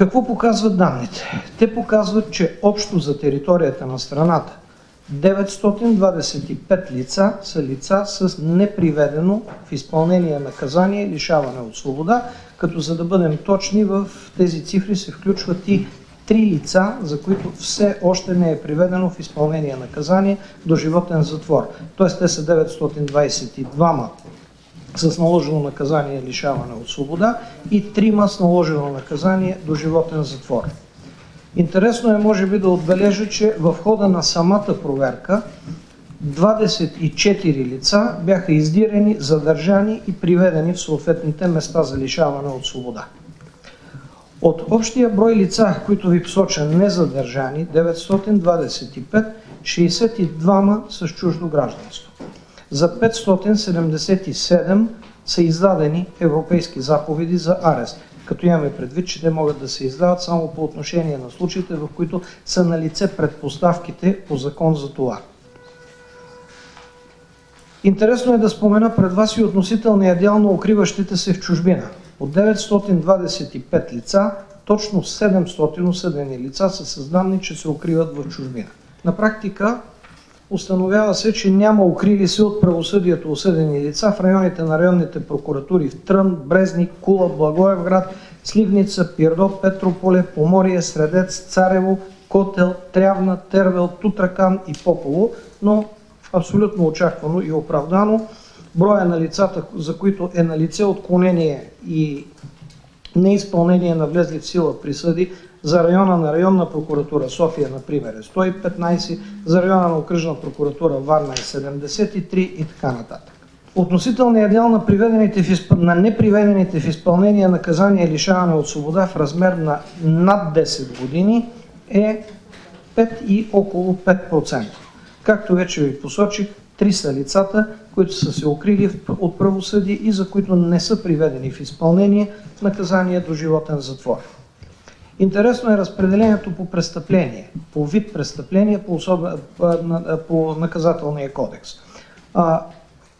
Какво показват данните? Те показват, че общо за територията на страната 925 лица са лица с неприведено в изпълнение наказание лишаване от свобода, като за да бъдем точни в тези цифри се включват и три лица, за които все още не е приведено в изпълнение наказание до животен затвор. Тоест те са 922 с наложено наказание лишаване от свобода и трима с наложено наказание до животен затвор. Интересно е, може би, да отбележа, че в хода на самата проверка 24 лица бяха издирени, задържани и приведени в съответните места за лишаване от свобода. От общия брой лица, които ви посоча незадържани, 925, 62 с чуждо гражданство. За 577 са издадени европейски заповеди за арест като имаме предвид, че те могат да се издават само по отношение на случаите, в които са на лице предпоставките по закон за това. Интересно е да спомена пред вас и относителния дял на укриващите се в чужбина. От 925 лица, точно 700 осъдени лица са създани, че се укриват в чужбина. На практика Установява се, че няма укрили се от правосъдието осъдени лица в районите на районните прокуратури в Трън, Брезник, Кула, Благоевград, Сливница, Пирдо, Петрополе, Поморие, Средец, Царево, Котел, Трявна, Тервел, Тутракан и Попово, но абсолютно очаквано и оправдано броя на лицата, за които е на лице отклонение и неизпълнение на влезли в сила присъди, за района на районна прокуратура София, например, е 115, за района на окръжна прокуратура Варна е 73 и така нататък. Относителният дял на, приведените в изп... на неприведените в изпълнение наказание лишаване от свобода в размер на над 10 години е 5 и около 5%. Както вече ви посочих, три са лицата, които са се укрили от правосъдие и за които не са приведени в изпълнение наказание до животен затвор. Интересно е разпределението по престъпление, по вид престъпление, по, особен, по наказателния кодекс,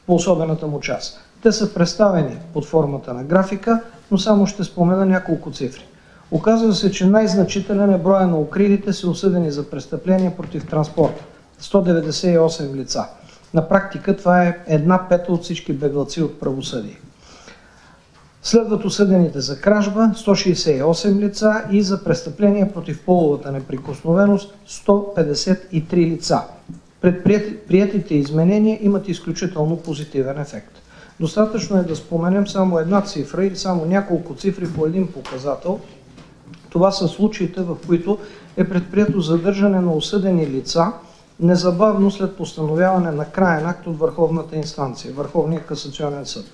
по особената му част. Те са представени под формата на графика, но само ще спомена няколко цифри. Оказва се, че най-значителен е броя на укрилите се осъдени за престъпления против транспорта. 198 лица. На практика това е една пета от всички беглаци от правосъдие. Следват осъдените за кражба 168 лица и за престъпления против половата неприкосновеност 153 лица. Предприятите изменения имат изключително позитивен ефект. Достатъчно е да споменем само една цифра или само няколко цифри по един показател. Това са случаите, в които е предприето задържане на осъдени лица незабавно след постановяване на краен акт от Върховната инстанция, Върховния касационен съд.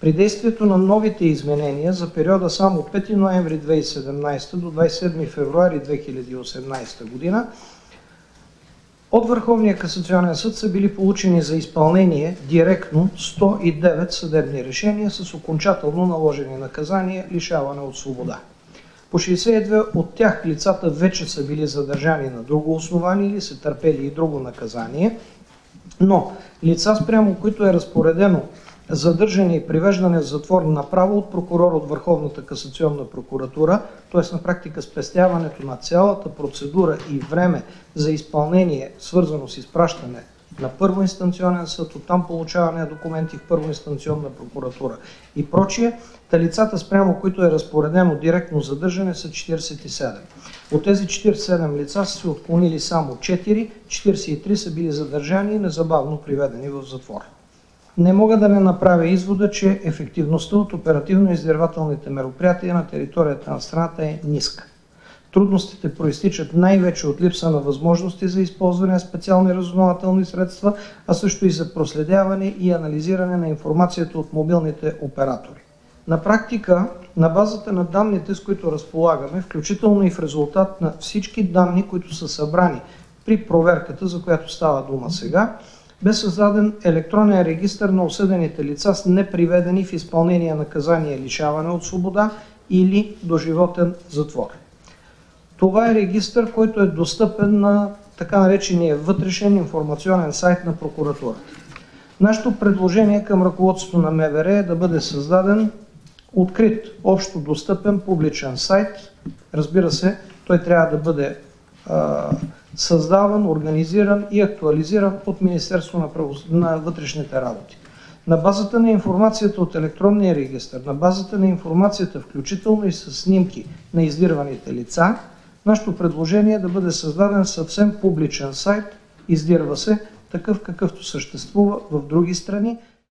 При действието на новите изменения за периода само от 5 ноември 2017 до 27 февруари 2018 година от Върховния касационен съд са били получени за изпълнение директно 109 съдебни решения с окончателно наложени наказания лишаване от свобода. По 62 от тях лицата вече са били задържани на друго основание или са търпели и друго наказание, но лица спрямо които е разпоредено задържане и привеждане в затвор направо от прокурор от Върховната касационна прокуратура, т.е. на практика спестяването на цялата процедура и време за изпълнение, свързано с изпращане на първоинстанционен съд, оттам получаване на документи в първоинстанционна прокуратура и прочие, та лицата спрямо които е разпоредено директно задържане са 47. От тези 47 лица са се отклонили само 4, 43 са били задържани и незабавно приведени в затвор не мога да не направя извода, че ефективността от оперативно-издирвателните мероприятия на територията на страната е ниска. Трудностите проистичат най-вече от липса на възможности за използване на специални разузнавателни средства, а също и за проследяване и анализиране на информацията от мобилните оператори. На практика, на базата на данните, с които разполагаме, включително и в резултат на всички данни, които са събрани при проверката, за която става дума сега, бе създаден електронен регистр на осъдените лица с неприведени в изпълнение наказание лишаване от свобода или доживотен затвор. Това е регистр, който е достъпен на така наречения вътрешен информационен сайт на прокуратурата. Нашето предложение към ръководството на МВР е да бъде създаден открит, общо достъпен публичен сайт. Разбира се, той трябва да бъде а, създаван, организиран и актуализиран от Министерство на, право... на вътрешните работи. На базата на информацията от електронния регистр, на базата на информацията, включително и с снимки на издирваните лица, нашето предложение е да бъде създаден съвсем публичен сайт, издирва се, такъв какъвто съществува в други страни,